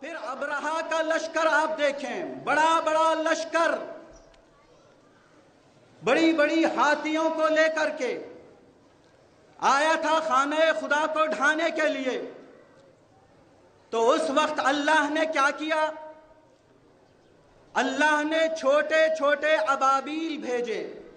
फिर अबरहा का लश्कर आप देखें। बड़ा बड़ा लश्कर। बड़ी बड़ी हाथियों को लेकर के। आया था खाने खुदा को ढाने के लिए। तो उस वक्त अल्लाह ने क्या किया? अल्लाह ने छोटे छोटे अबाबील भेजे।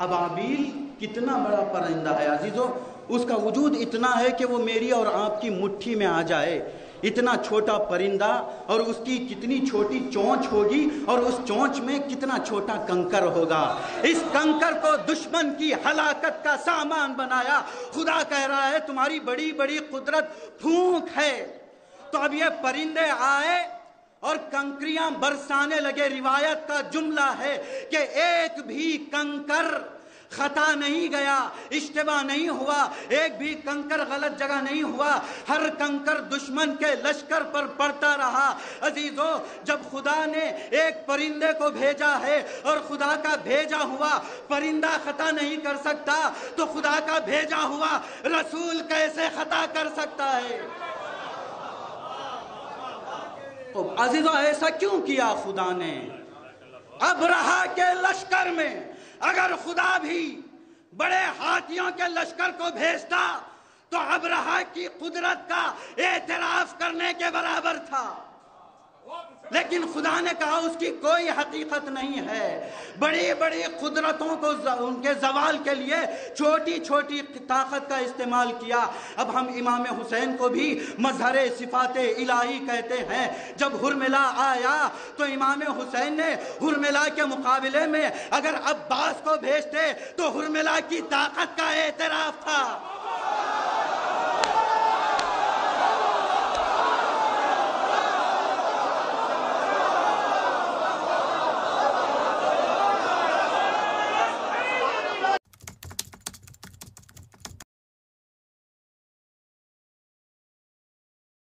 अबाबील कितना बड़ा परिंदा है अजीजों। उसका वजूद इतना है कि वो मेरी और आपकी मुट्ठी में आ जाए। इतना छोटा परिंदा और उसकी कितनी छोटी चोंच होगी और उस चोंच में कितना छोटा कंकर होगा। इस कंकर को दुश्मन की हलाकत का सामान बनाया। खुदा कह रहा है, तुम्हारी बड़ी बड़ी कुदरत फूंक है। तो अब ये परिंदे आए और कंकरियाँ बरसाने लगे। रिवायत का जुमला है कि एक भी कंकर खता नहीं गया इश्तबा नहीं हुआ, एक भी कंकर गलत जगह नहीं हुआ, हर कंकर दुश्मन के लश्कर पर पड़ता रहा। अजीजों, जब खुदा ने एक परिंदे को भेजा है और खुदा का भेजा हुआ परिंदा खता नहीं कर सकता तो खुदा का भेजा हुआ रसूल कैसे खता कर सकता है? तो अजीजों, ऐसा क्यों किया खुदा ने? अब रहा के लश्कर में। अगर खुदा भी बड़े हाथियों के लश्कर को भेजता तो अब रहा की कुदरत का एतराफ करने के बराबर था। लेकिन खुदा ने कहा, उसकी कोई हकीकत नहीं है। बड़ी बड़ी कुदरतों को उनके जवाल के लिए छोटी छोटी ताकत का इस्तेमाल किया। अब हम इमाम हुसैन को भी मजहर सिफात इलाही कहते हैं। जब हुरमिला आया तो इमाम हुसैन ने हुरमिला के मुकाबले में अगर अब्बास को भेजते तो हुरमिला की ताकत का एतराफ था।